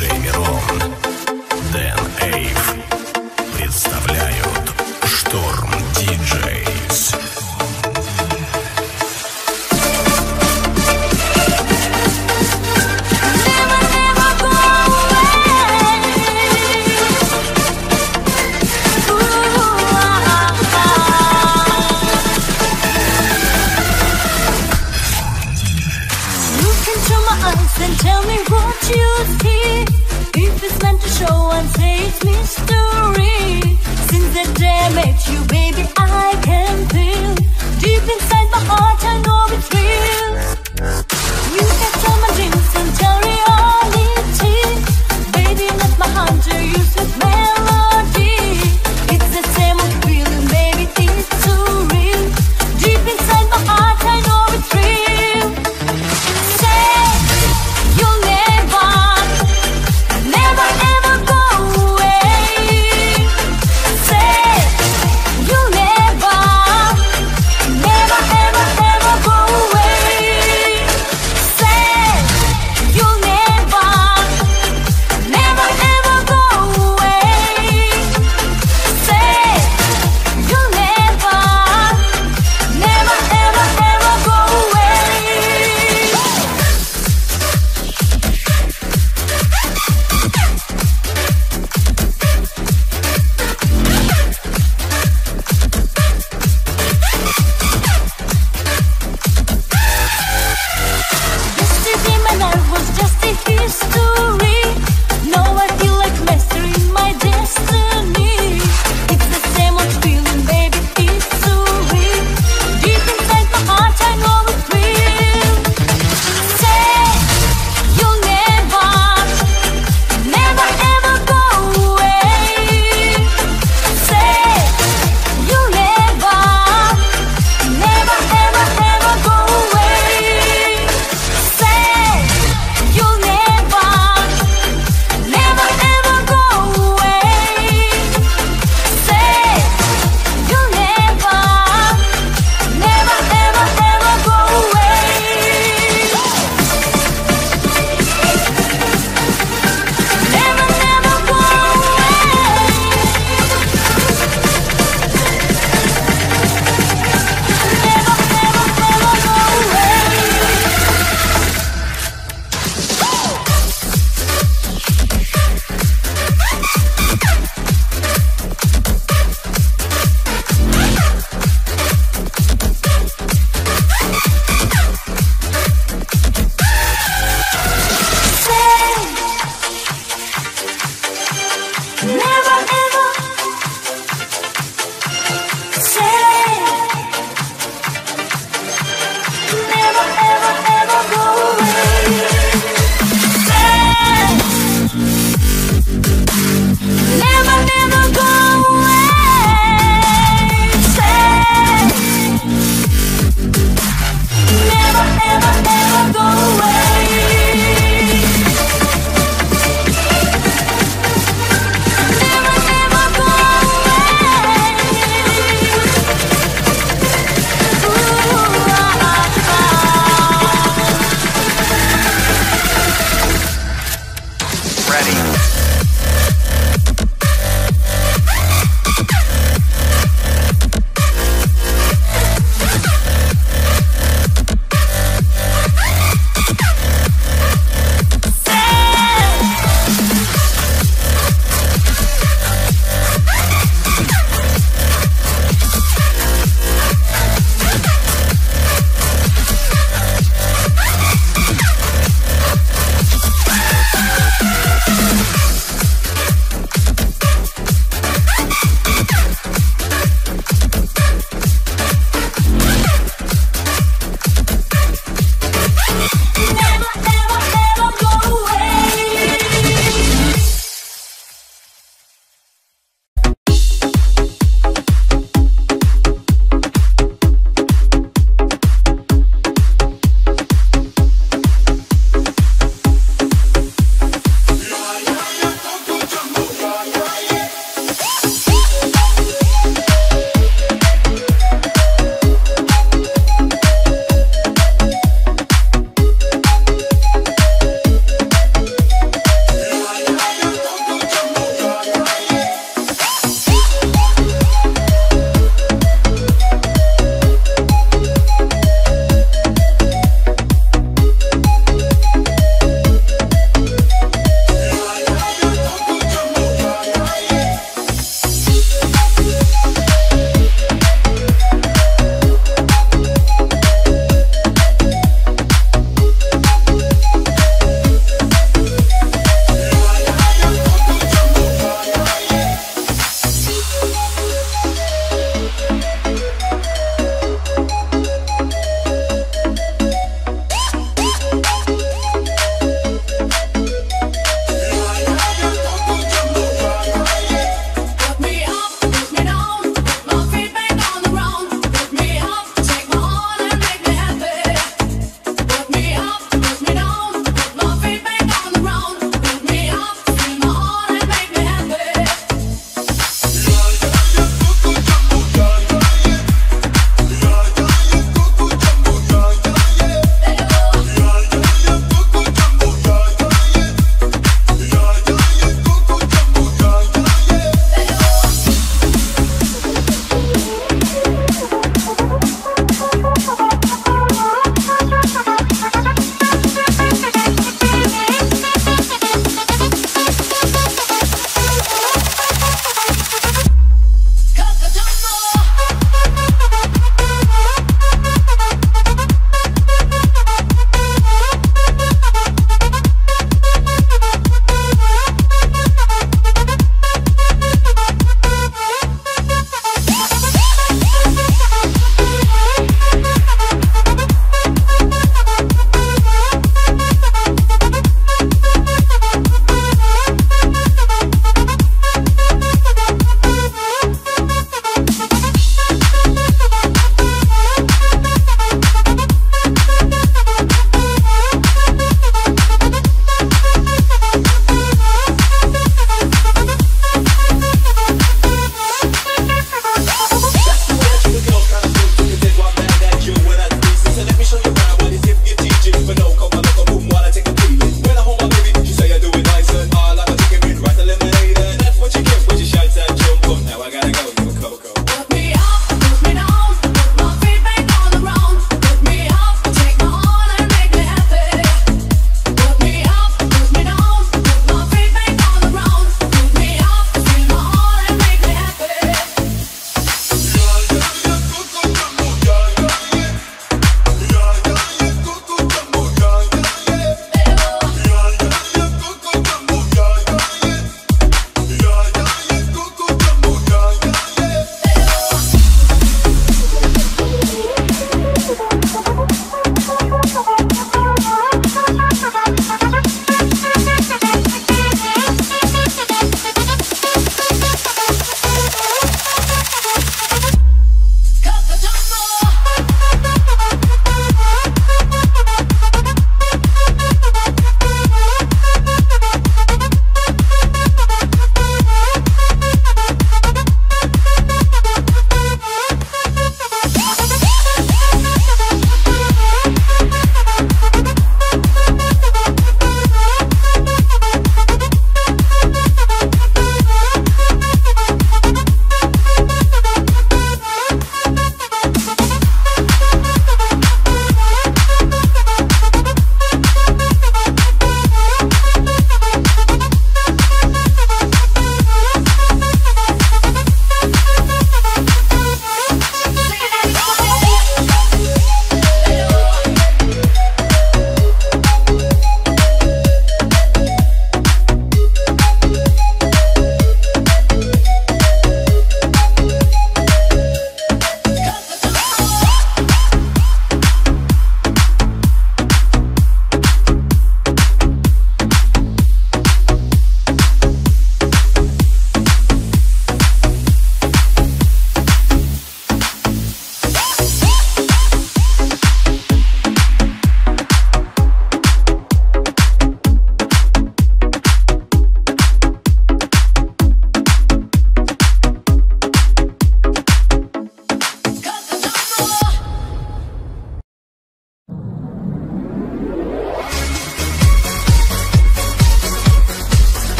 Диджей Мирон,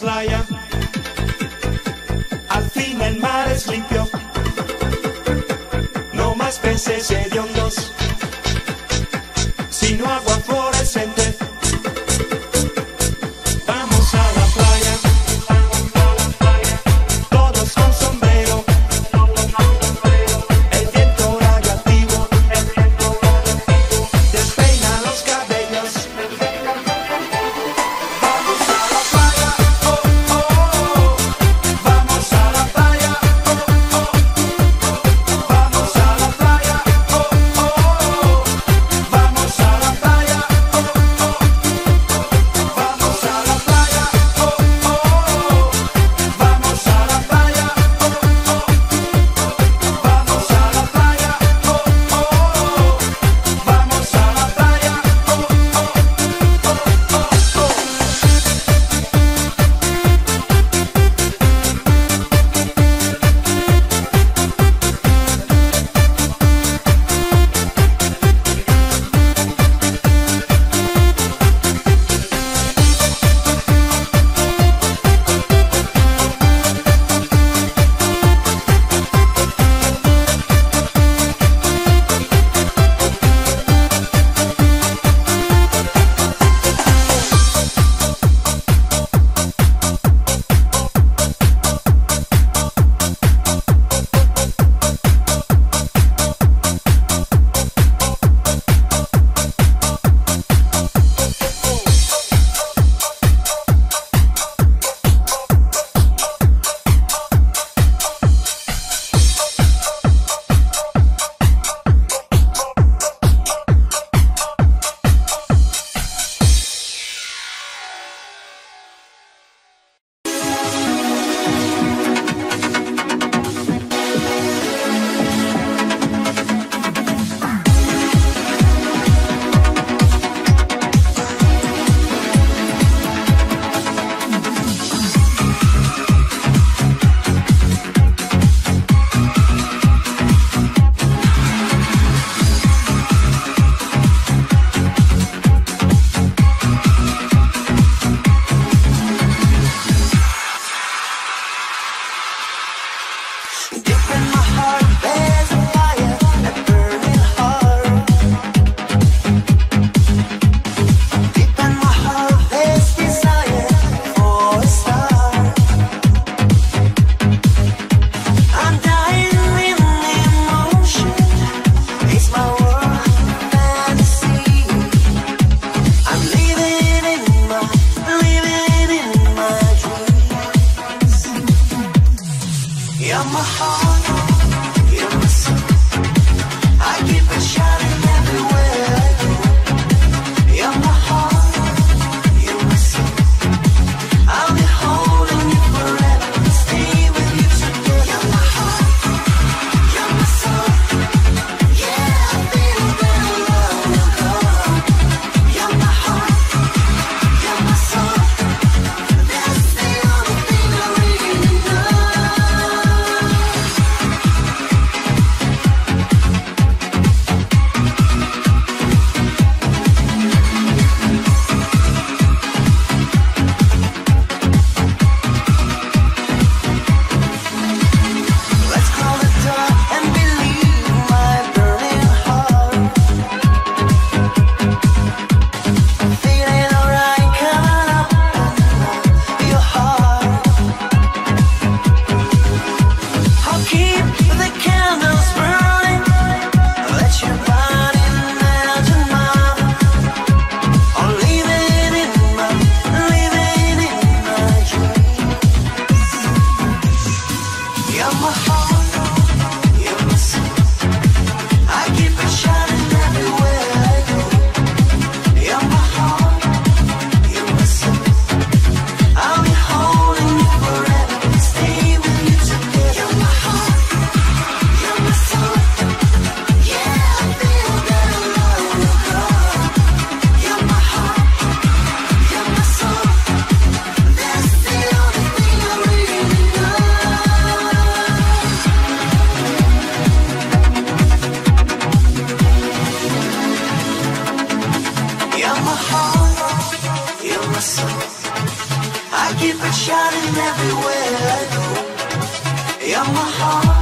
oh, I keep it shining everywhere I go. You're my heart.